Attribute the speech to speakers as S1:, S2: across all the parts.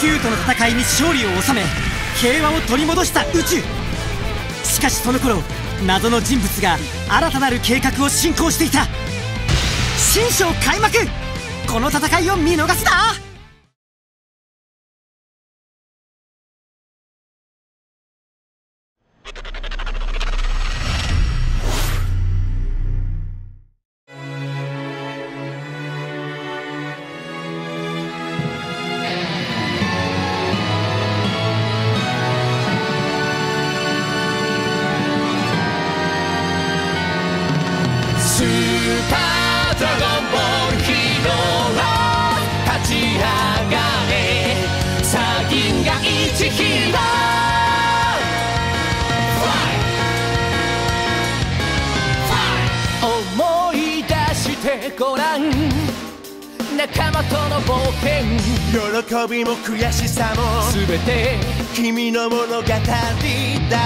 S1: ヒューとの戦いに勝利を収め平和を取り戻した宇宙。しかしその頃謎の人物が新たなる計画を進行していた。新章開幕！この戦いを見逃すな！
S2: ごらん。仲間との冒険。
S3: 喜びも悔しさも。
S2: 全て
S3: 君の物語だ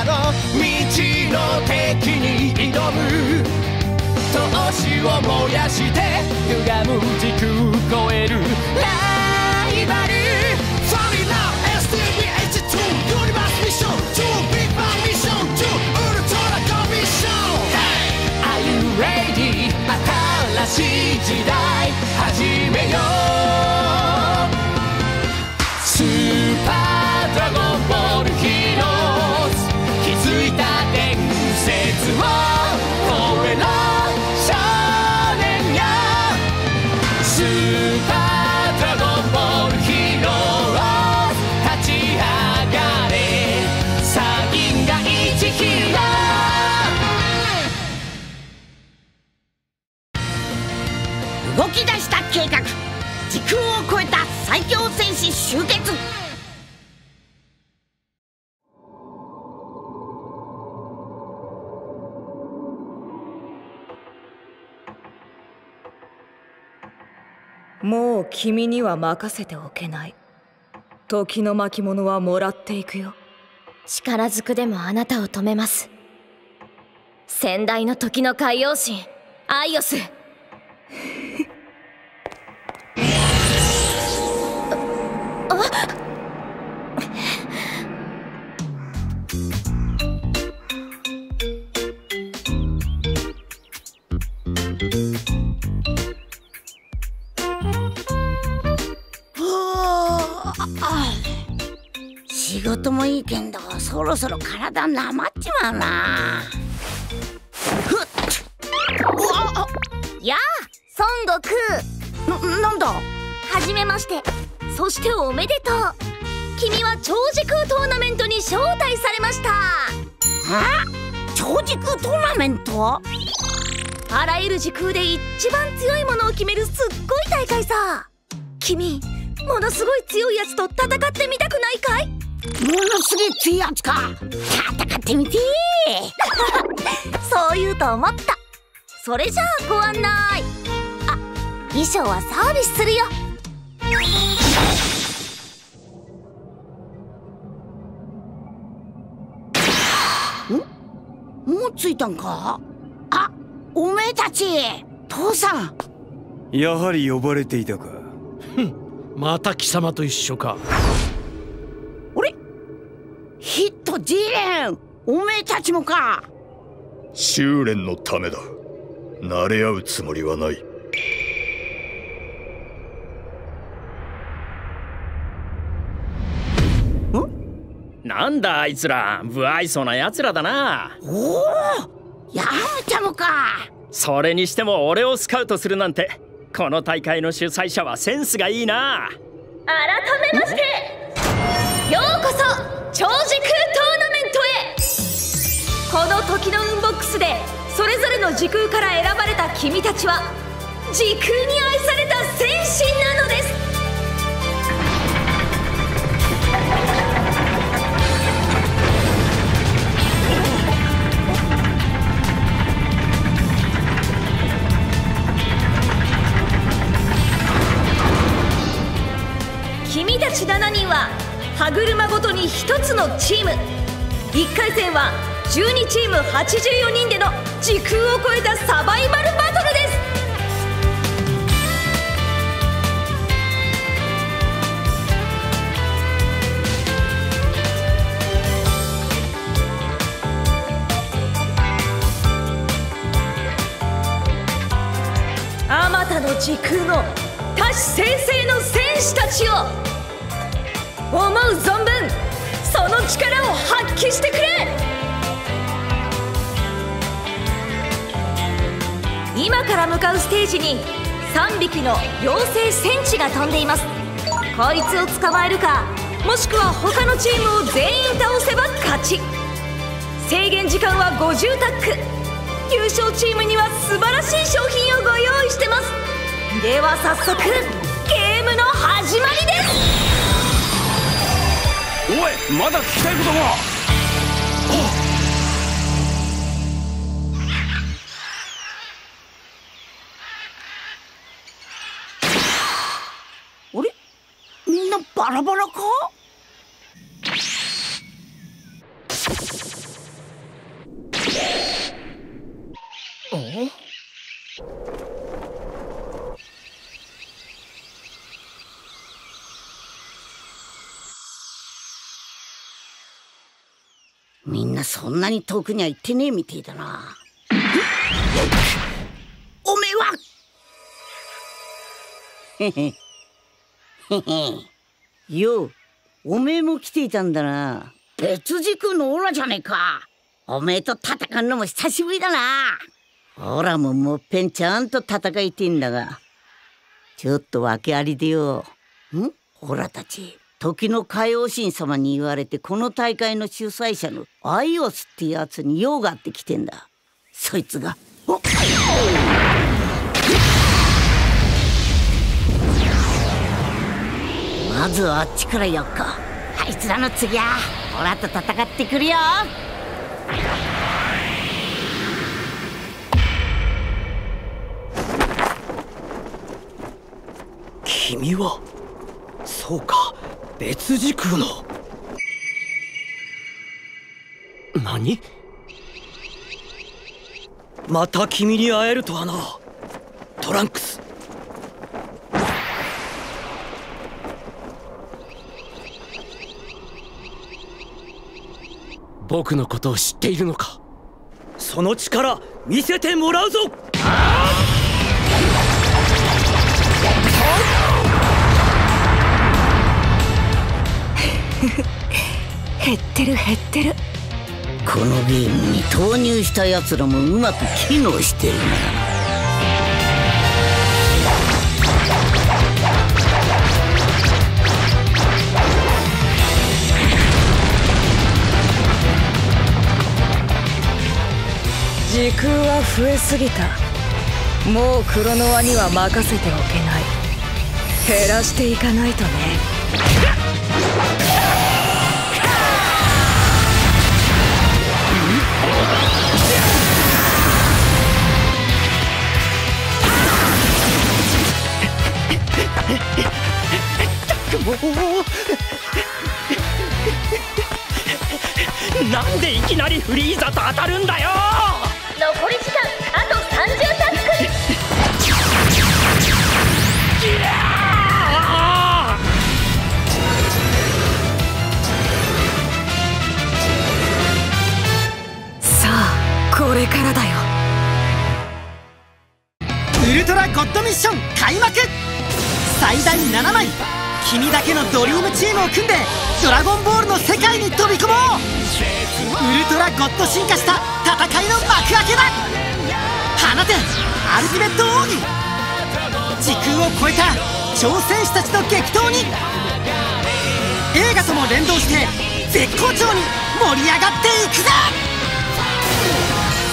S3: ろ。
S2: 未知の敵に挑む。闘志を燃やして歪む時空超える
S4: もう君には任せておけない。時の巻物はもらっていくよ。
S5: 力ずくでもあなたを止めます。先代の時の海王神アイオス。
S6: いいけんどそろそろ体なまっちまうな。ふっ。
S5: やあ孫悟空。
S6: ななんだ？
S5: はじめまして。そしておめでとう。君は超時空トーナメントに招待されました。
S6: あ超時空トーナメント？
S5: あらゆる時空で一番強いものを決めるすっごい大会さ。君ものすごい強いやつと戦ってみたくないかい？
S6: ものすげえ強いやつか。戦ってみて。
S5: そう言うと思った。それじゃあご案内。あ衣装はサービスするよ。
S6: もう着いたんか？あおめえたち父さん。
S7: やはり呼ばれていたか。
S8: また貴様と一緒か。
S6: 俺ヒット G レンおめえたちもか。
S9: 修練のためだ。慣れ合うつもりはない。
S10: なんだあいつら不愛想な奴らだな。
S6: おおヤムチャもか。
S10: それにしても俺をスカウトするなんてこの大会の主催者はセンスがいいな。
S5: 改めましてようこそ超時空トーナメントへ。この時の運ボックスでそれぞれの時空から選ばれた君たちは時空に愛された戦士なのです。君たち7人は歯車ごとに1つのチーム。1回戦は12チーム84人での時空を超えたサバイバルバトルです。あまたの時空の多種先生の戦士たちよ思う存分その力を発揮してくれ。今から向かうステージに3匹の妖精戦士が飛んでいます。こいつを捕まえるかもしくは他のチームを全員倒せば勝ち。制限時間は50タック。優勝チームには素晴らしい商品をご用意してます。では早速ゲームの始まりです。
S7: おいまだ聞きたいことが。
S6: あれ？みんなバラバラか？みんなそんなに遠くには行ってねえみてえだな。おめえは？へへ。へへ。よう。おめえも来ていたんだな。別軸のオラじゃねえか。おめえと戦うのも久しぶりだな。オラももっぺんちゃんと戦いてんだが。ちょっと訳ありでよ。ん？オラたち。時の海王神様に言われてこの大会の主催者のアイオスってやつに用があって来てんだ。そいつが。おまずはあっちからやっかあいつらの次はオラと戦ってくるよ。
S1: 君は？そうか。別時空の？何？また君に会えるとはな。トランクス。
S8: 僕のことを知っているのか？
S1: その力見せてもらうぞ
S4: 減ってる減ってる。
S6: このゲームに投入した奴らもうまく機能してるな。
S4: 時空は増えすぎた。もうクロノワには任せておけない。減らしていかないとね
S10: なんでいきなりフリーザと当たるんだよ！
S5: 残り時間あと30タック
S4: さあこれからだよ。
S1: ウルトラゴッドミッション開幕！最大7枚君だけのドリームチームを組んでドラゴンボールの世界に飛び込もう。ウルトラゴッド進化した戦いの幕開けだ。放てアルティメット奥義時空を超えた挑戦士たちの激闘に。映画とも連動して絶好調に盛り上がっていくぜ。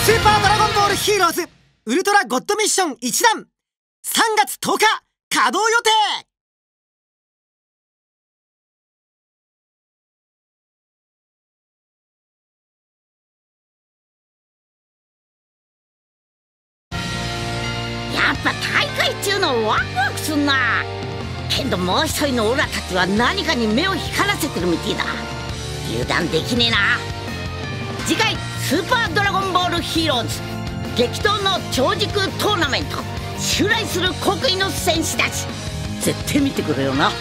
S1: スーパードラゴンボールヒーローズウルトラゴッドミッション1弾3月10日稼働予定。
S6: っぱ大会中のワクワクすんな。けどもう一人のオラたちは何かに目を光らせてるみてえだ。油断できねえな。次回「スーパードラゴンボールヒーローズ」激闘の超軸トーナメント。襲来する国威の戦士たち。絶対見てくれよな。